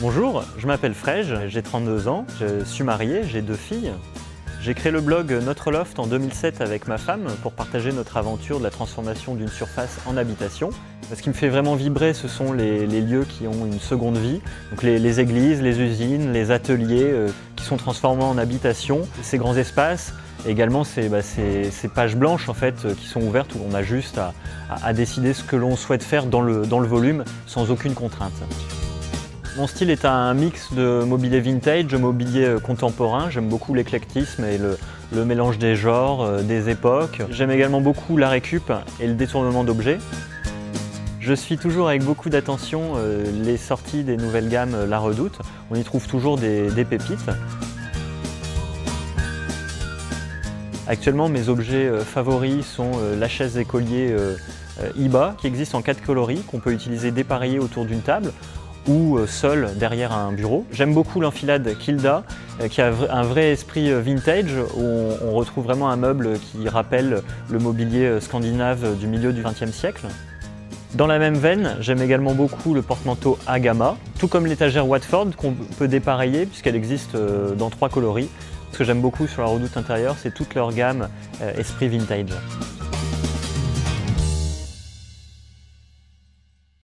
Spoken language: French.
Bonjour, je m'appelle Frege, j'ai 32 ans, je suis marié, j'ai deux filles. J'ai créé le blog Notre Loft en 2007 avec ma femme pour partager notre aventure de la transformation d'une surface en habitation. Ce qui me fait vraiment vibrer, ce sont les, lieux qui ont une seconde vie. Donc les, églises, les usines, les ateliers euh, sont transformés en habitation. Ces grands espaces, également bah, ces, pages blanches en fait, euh, qui sont ouvertes où on a juste à, décider ce que l'on souhaite faire dans le, volume sans aucune contrainte. Mon style est un mix de mobilier vintage, mobilier euh, contemporain. J'aime beaucoup l'éclectisme et le, mélange des genres, euh, des époques. J'aime également beaucoup la récup et le détournement d'objets. Je suis toujours avec beaucoup d'attention euh, les sorties des nouvelles gammes La Redoute. On y trouve toujours des, pépites. Actuellement, mes objets favoris sont la chaise écolier IBA qui existe en quatre coloris qu'on peut utiliser dépareillé autour d'une table ou euh, seul derrière un bureau. J'aime beaucoup l'enfilade Kilda euh, qui a un vrai esprit euh, vintage où on retrouve vraiment un meuble qui rappelle le mobilier scandinave du milieu du XXe siècle. Dans la même veine, j'aime également beaucoup le porte-manteau Agama, tout comme l'étagère Watford qu'on peut dépareiller puisqu'elle existe dans trois coloris. Ce que j'aime beaucoup sur la redoute intérieure, c'est toute leur gamme esprit vintage.